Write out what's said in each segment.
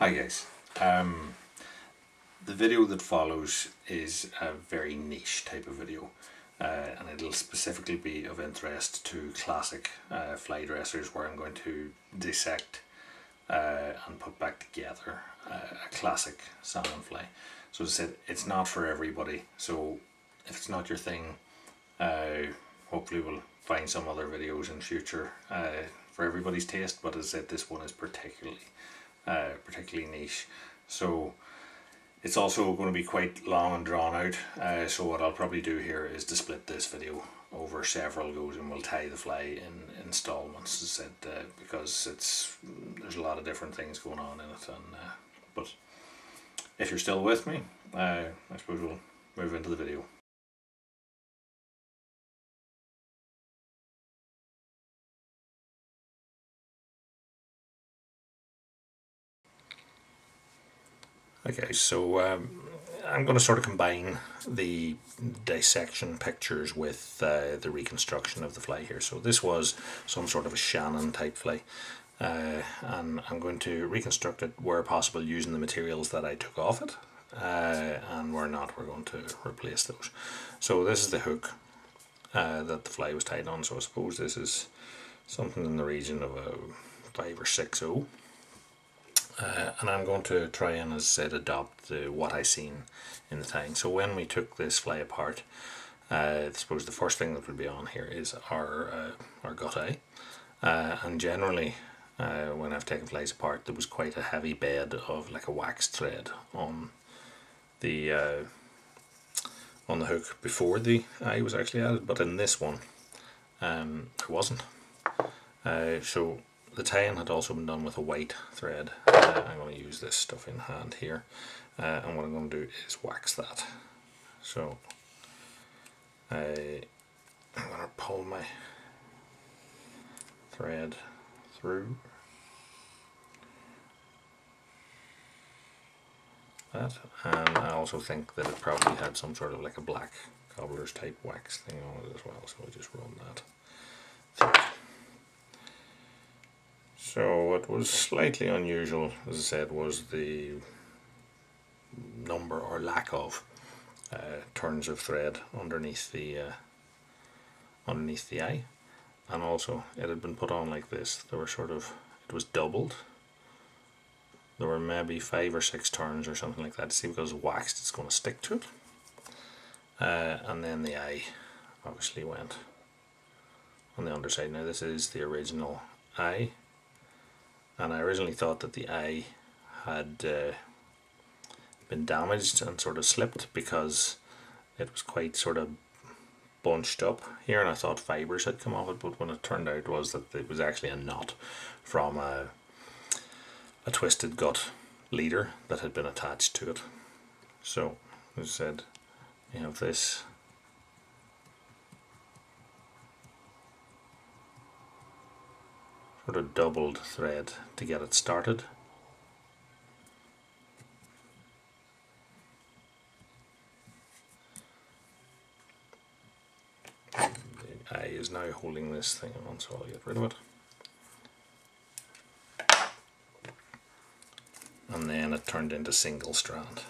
Hi guys. Um, the video that follows is a very niche type of video uh, and it'll specifically be of interest to classic uh, fly dressers where I'm going to dissect uh, and put back together uh, a classic salmon fly. So as I said, it's not for everybody. So if it's not your thing, uh, hopefully we'll find some other videos in future uh, for everybody's taste. But as I said, this one is particularly uh, particularly niche. So it's also going to be quite long and drawn out. Uh, so what I'll probably do here is to split this video over several goes and we'll tie the fly in installments as I said uh, because it's there's a lot of different things going on in it and uh, but if you're still with me uh, I suppose we'll move into the video. Okay, so um, I'm going to sort of combine the dissection pictures with uh, the reconstruction of the fly here. So this was some sort of a Shannon type fly. Uh, and I'm going to reconstruct it where possible using the materials that I took off it. Uh, and where not, we're going to replace those. So this is the hook uh, that the fly was tied on. So I suppose this is something in the region of a 5 or 6 0. Uh, and I'm going to try and, as I said, adopt the, what I seen in the tying. So when we took this fly apart, uh, I suppose the first thing that would be on here is our uh, our gut eye, uh, and generally uh, when I've taken flies apart, there was quite a heavy bed of like a wax thread on the uh, on the hook before the eye was actually added, but in this one, um, there wasn't. so the tie-in had also been done with a white thread. I'm going to use this stuff in hand here uh, and what I'm going to do is wax that. So I, I'm going to pull my thread through that and I also think that it probably had some sort of like a black cobbler's type wax thing on it as well so I'll just run that through. So what was slightly unusual, as I said, was the number or lack of uh, turns of thread underneath the uh, underneath the eye, and also it had been put on like this. There were sort of it was doubled. There were maybe five or six turns or something like that. See, because waxed, it's going to stick to it. Uh, and then the eye obviously went on the underside. Now this is the original eye and I originally thought that the eye had uh, been damaged and sort of slipped because it was quite sort of bunched up here and I thought fibers had come off it but when it turned out was that it was actually a knot from a, a twisted gut leader that had been attached to it. So as I said you have this sort of doubled thread to get it started. The eye is now holding this thing on so I'll get rid of it. And then it turned into single strand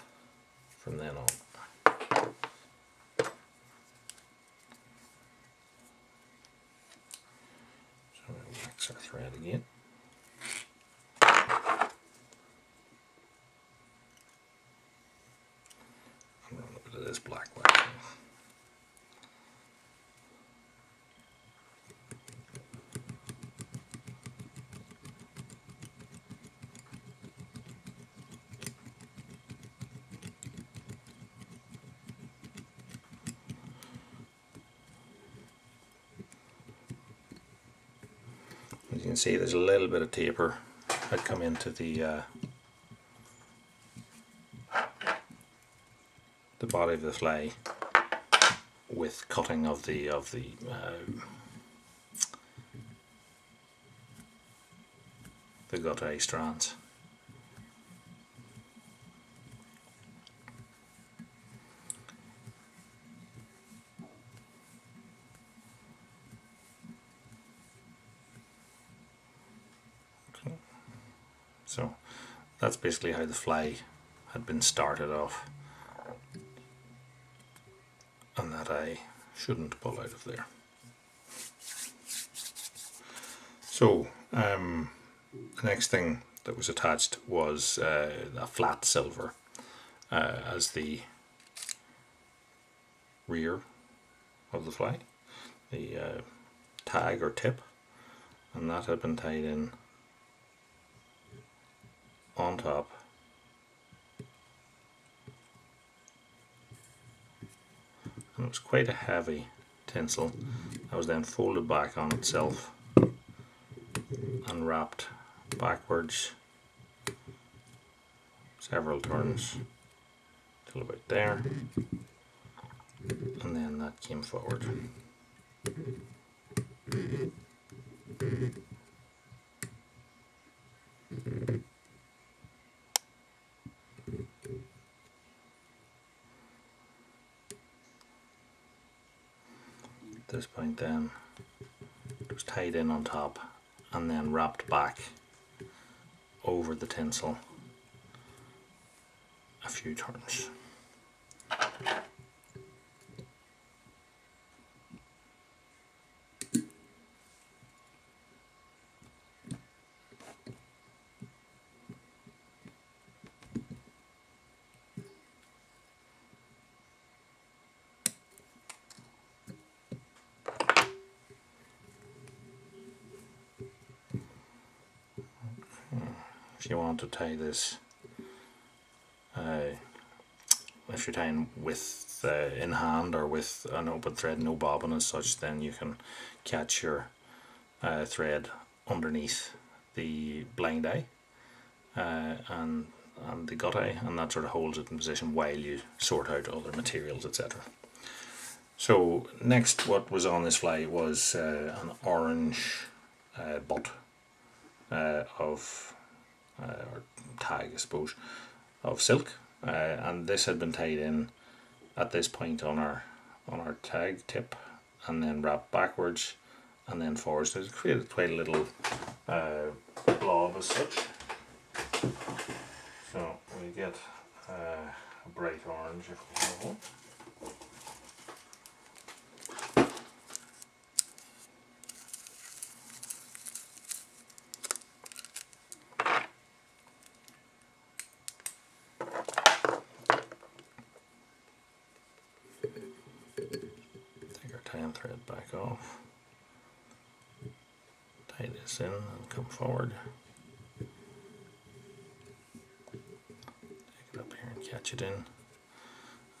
from then on. Our thread again. I'm run a bit of this black wax As you can see there's a little bit of taper that come into the uh, the body of the fly with cutting of the of the uh, the gut eye strands. So that's basically how the fly had been started off and that I shouldn't pull out of there. So um, the next thing that was attached was uh, a flat silver uh, as the rear of the fly, the uh, tag or tip, and that had been tied in on top and it was quite a heavy tinsel that was then folded back on itself and wrapped backwards several turns till about there and then that came forward. This point then was tied in on top and then wrapped back over the tinsel a few turns. You want to tie this uh, if you're tying with uh, in hand or with an open thread no bobbin as such then you can catch your uh, thread underneath the blind eye uh, and and the gut eye and that sort of holds it in position while you sort out other materials etc so next what was on this fly was uh, an orange butt of or tag I suppose of silk. Uh, and this had been tied in at this point on our on our tag tip and then wrapped backwards and then forwards so it created quite a little uh, blob as such. So we get uh, a bright orange if we have one thread back off. Tie this in and come forward. Take it up here and catch it in.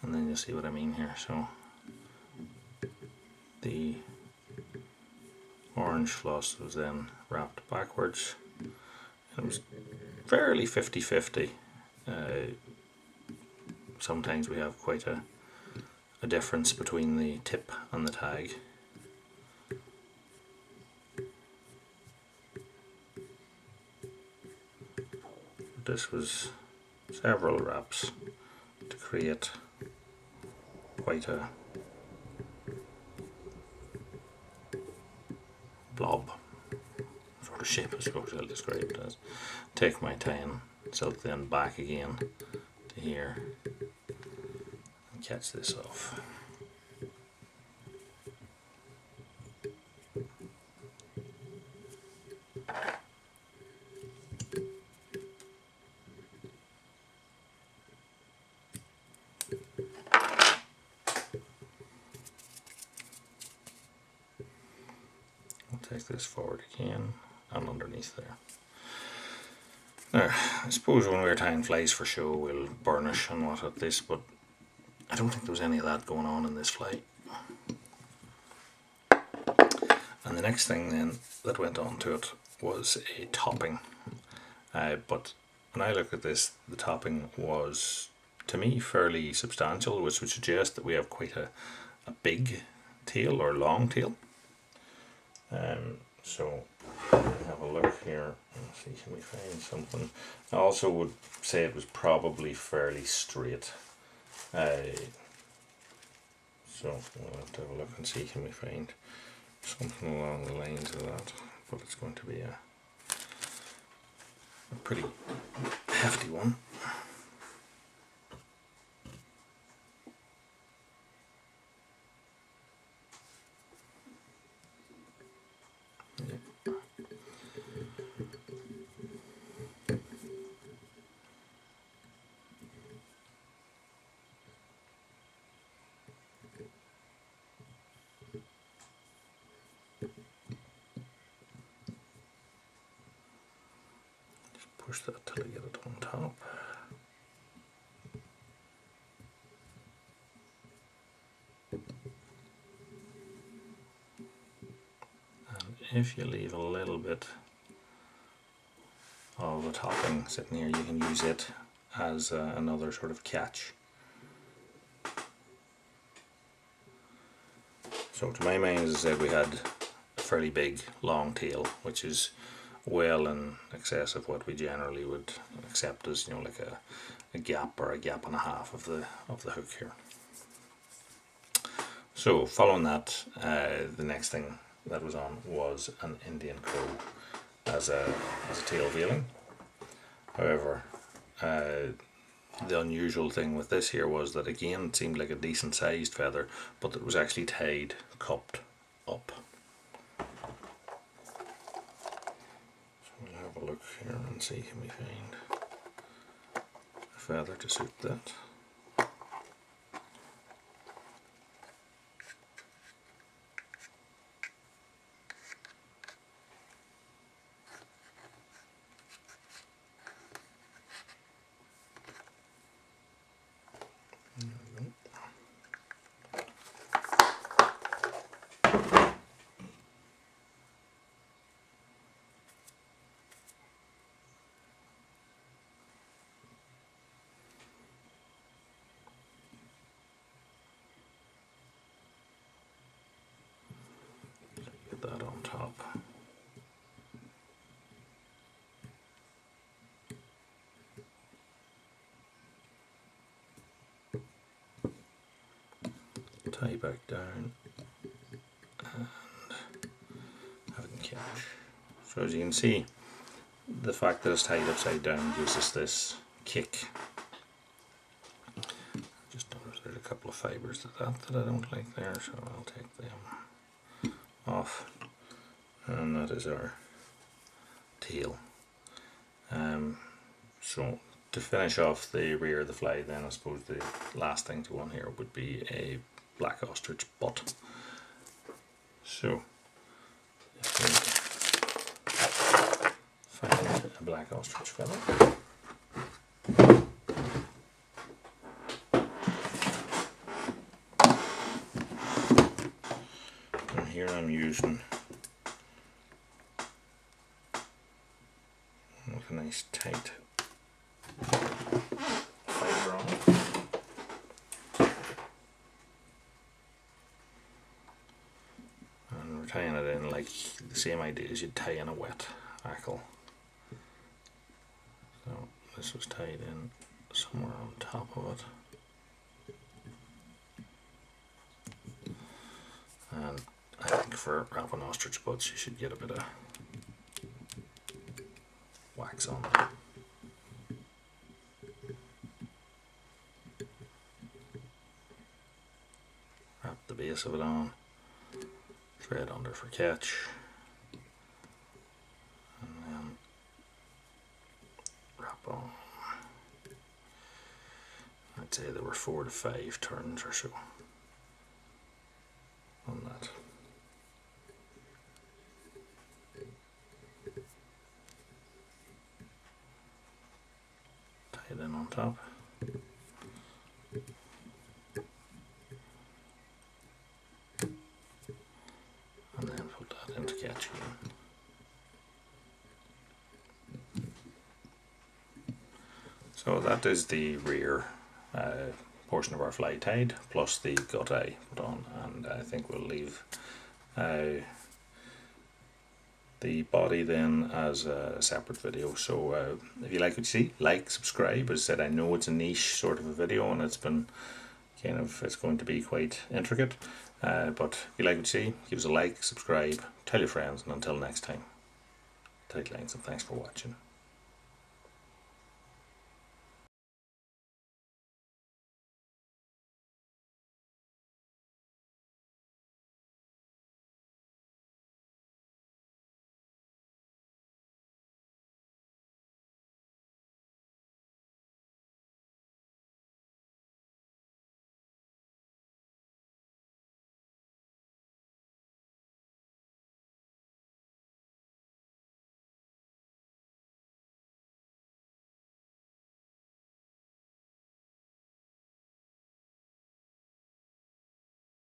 And then you'll see what I mean here. So the orange floss was then wrapped backwards. It was fairly 50-50. Uh, sometimes we have quite a a difference between the tip and the tag. This was several wraps to create quite a blob sort of shape I suppose I'll describe it as. Take my time, silk then back again to here catch this off. Take this forward again and underneath there. Now, I suppose when we're tying flies for show we'll burnish and what at this, but I don't think there was any of that going on in this flight. And the next thing then that went on to it was a topping. Uh, but when I look at this, the topping was to me fairly substantial, which would suggest that we have quite a, a big tail or long tail. Um, so have a look here and see can we find something. I also would say it was probably fairly straight. Uh, so we'll have to have a look and see can we find something along the lines of that. But it's going to be a a pretty hefty one. Push that till I get it on top. And if you leave a little bit of the topping sitting here, you can use it as uh, another sort of catch. So to my mind, as I said, we had a fairly big long tail, which is well in excess of what we generally would accept as you know like a, a gap or a gap and a half of the of the hook here. So following that, uh, the next thing that was on was an Indian crow as a as a tail veiling. However, uh, the unusual thing with this here was that again it seemed like a decent sized feather, but it was actually tied cupped up. look here and see can we find a feather to suit that. On. Tie back down and have it catch. So as you can see, the fact that it's tied upside down gives us this kick. Just notice there's a couple of fibres of that that I don't like there, so I'll take them off and that is our tail. Um, so to finish off the rear of the fly then I suppose the last thing to on here would be a black ostrich butt. So find a black ostrich feather here I'm using a nice tight fibre on. And we're tying it in like the same idea as you'd tie in a wet hackle. So this was tied in somewhere on top of it. And I think for wrapping ostrich butts you should get a bit of wax on. Wrap the base of it on, thread under for catch, wrap on. I'd say there were four to five turns or so on that. Tie it in on top. And then put that. So that is the rear uh, portion of our fly tied plus the gut eye put on and I think we'll leave uh, the body then as a separate video. So uh, if you like what you see like subscribe. As I said I know it's a niche sort of a video and it's been kind of it's going to be quite intricate. Uh, but if you like what you see give us a like subscribe tell your friends and until next time tight lines and thanks for watching